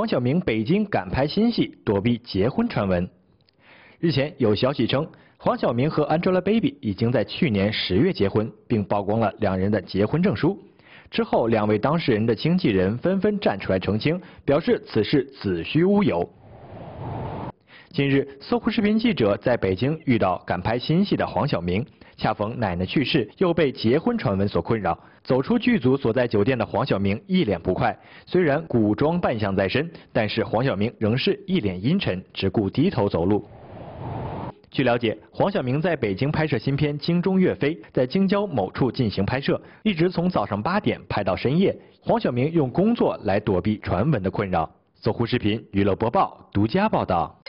黄晓明北京赶拍新戏，躲避结婚传闻。日前有消息称，黄晓明和 Angelababy 已经在去年十月结婚，并曝光了两人的结婚证书。之后，两位当事人的经纪人纷纷站出来澄清，表示此事子虚乌有。近日，搜狐视频记者在北京遇到赶拍新戏的黄晓明，恰逢奶奶去世，又被结婚传闻所困扰。走出剧组所在酒店的黄晓明一脸不快，虽然古装扮相在身，但是黄晓明仍是一脸阴沉，只顾低头走路。据了解，黄晓明在北京拍摄新片《京中岳飞》，在京郊某处进行拍摄，一直从早上八点拍到深夜。黄晓明用工作来躲避传闻的困扰。搜狐视频娱乐播报独家报道。